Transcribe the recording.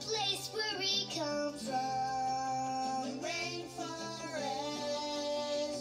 place